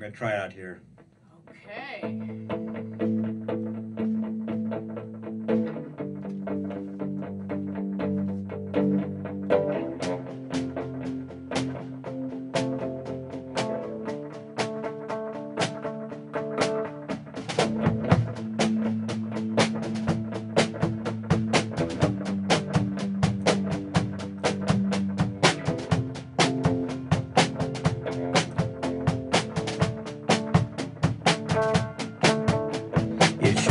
I'm gonna try it out here. Okay. Your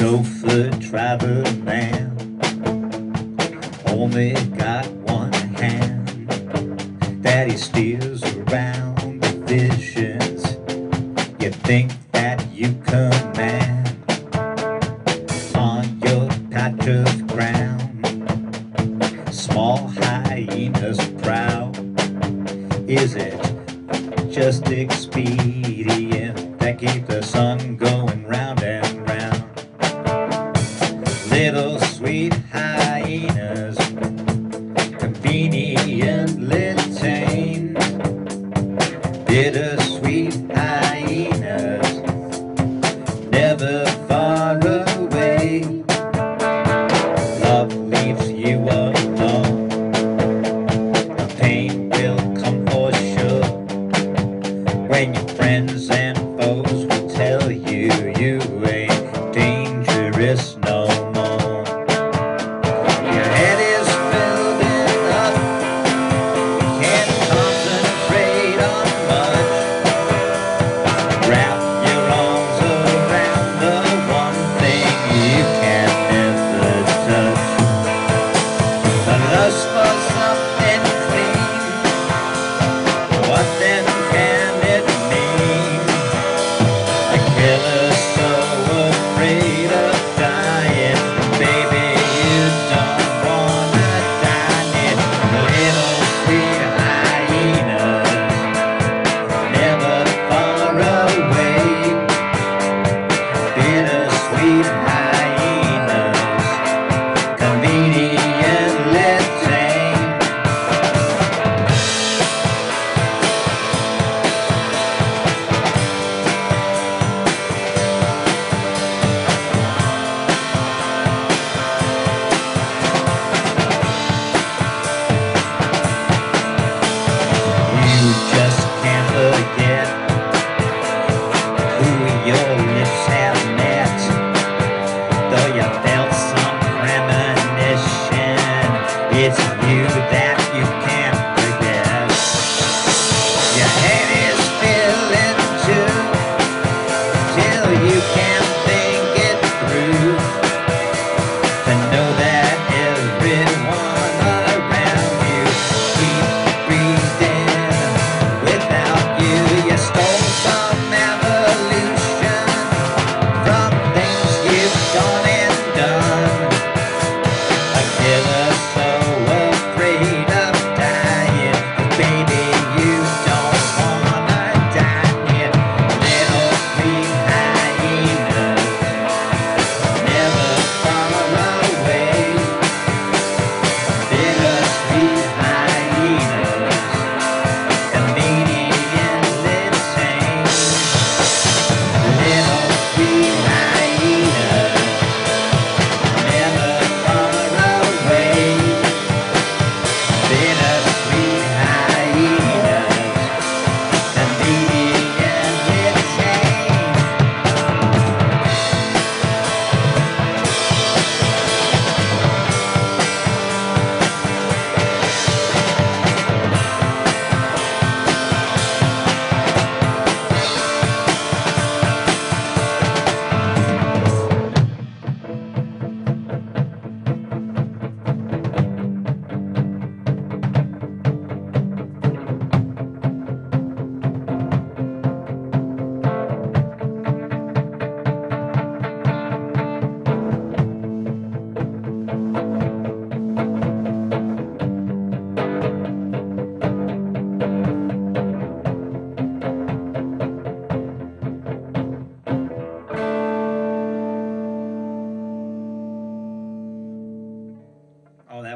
chauffeur driver man only got one hand that he steers around the visions. You think that you command on your patch of ground. Small hyenas proud. Is it just expedient that keep the sun going Little sweet hyenas, conveniently tame. Bittersweet hyenas, never far away. Love leaves you alone.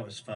was fun.